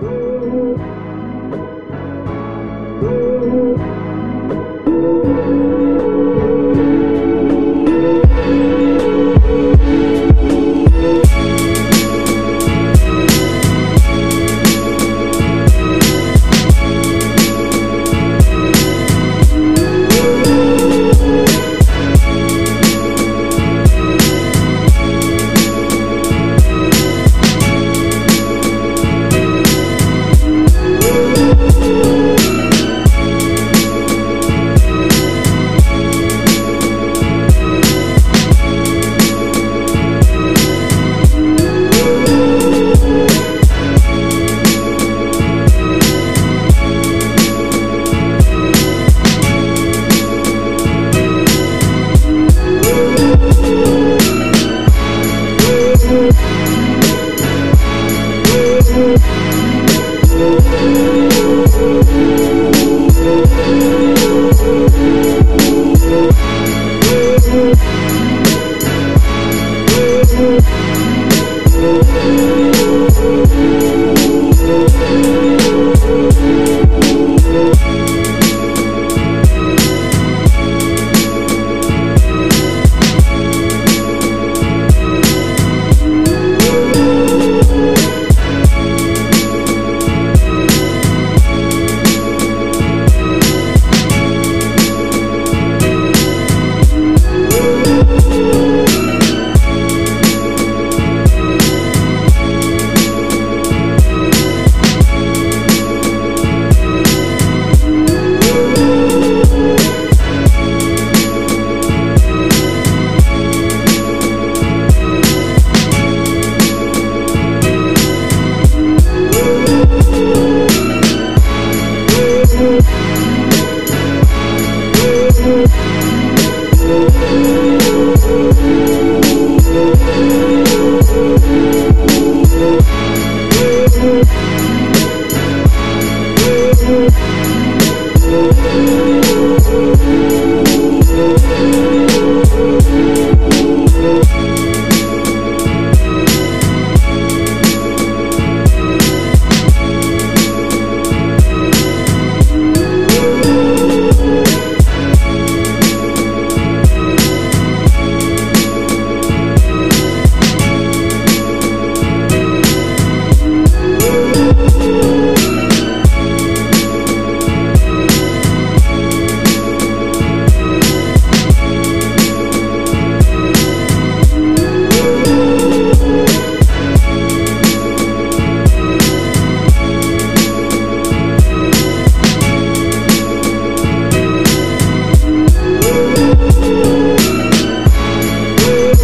Thank